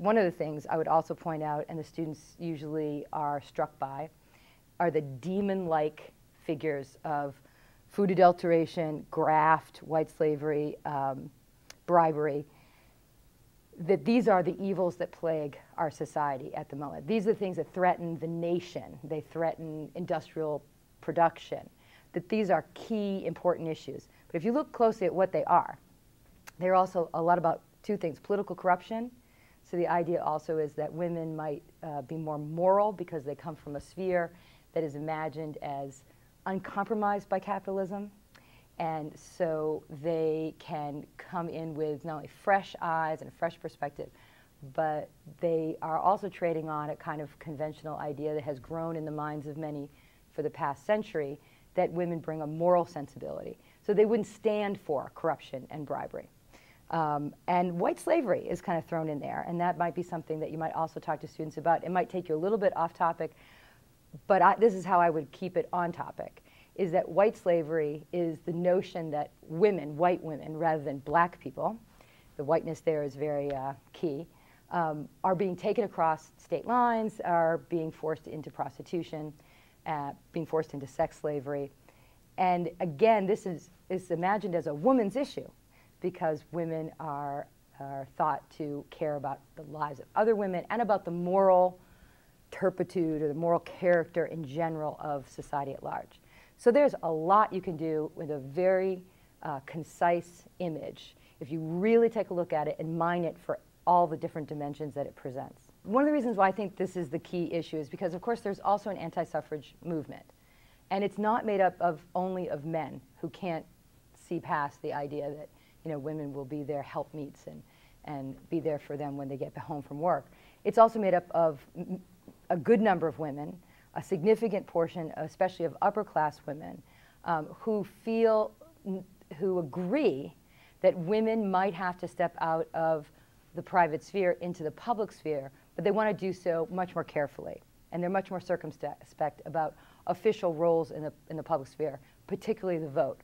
One of the things I would also point out, and the students usually are struck by, are the demon-like figures of food adulteration, graft, white slavery, um, bribery, that these are the evils that plague our society at the moment. These are the things that threaten the nation. They threaten industrial production. That these are key important issues. But if you look closely at what they are, they're also a lot about two things, political corruption. So the idea also is that women might uh, be more moral because they come from a sphere that is imagined as uncompromised by capitalism and so they can come in with not only fresh eyes and a fresh perspective, but they are also trading on a kind of conventional idea that has grown in the minds of many for the past century that women bring a moral sensibility. So they wouldn't stand for corruption and bribery. Um, and white slavery is kind of thrown in there, and that might be something that you might also talk to students about. It might take you a little bit off topic, but I, this is how I would keep it on topic is that white slavery is the notion that women, white women, rather than black people, the whiteness there is very uh, key, um, are being taken across state lines, are being forced into prostitution, uh, being forced into sex slavery. And again, this is, is imagined as a woman's issue because women are, are thought to care about the lives of other women and about the moral turpitude or the moral character in general of society at large. So there's a lot you can do with a very uh, concise image if you really take a look at it and mine it for all the different dimensions that it presents. One of the reasons why I think this is the key issue is because, of course, there's also an anti-suffrage movement. And it's not made up of only of men who can't see past the idea that you know, women will be their helpmeets and, and be there for them when they get home from work. It's also made up of a good number of women a significant portion, especially of upper class women, um, who feel, who agree that women might have to step out of the private sphere into the public sphere, but they want to do so much more carefully. And they're much more circumspect about official roles in the, in the public sphere, particularly the vote.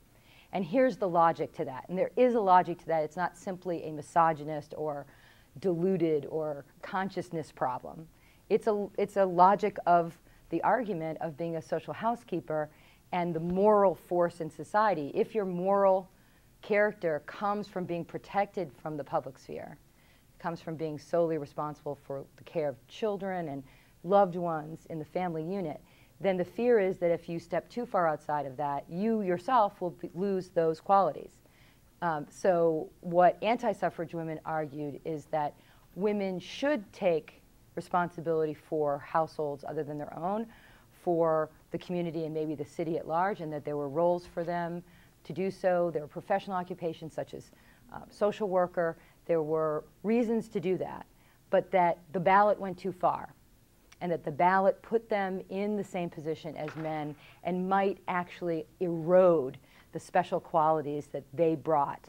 And here's the logic to that. And there is a logic to that. It's not simply a misogynist or deluded or consciousness problem. It's a, it's a logic of the argument of being a social housekeeper and the moral force in society. If your moral character comes from being protected from the public sphere, comes from being solely responsible for the care of children and loved ones in the family unit, then the fear is that if you step too far outside of that, you yourself will lose those qualities. Um, so what anti-suffrage women argued is that women should take responsibility for households other than their own, for the community and maybe the city at large, and that there were roles for them to do so. There were professional occupations such as uh, social worker. There were reasons to do that, but that the ballot went too far and that the ballot put them in the same position as men and might actually erode the special qualities that they brought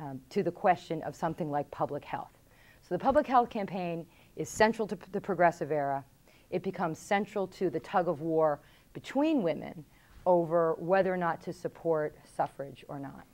um, to the question of something like public health. So the public health campaign is central to the progressive era. It becomes central to the tug of war between women over whether or not to support suffrage or not.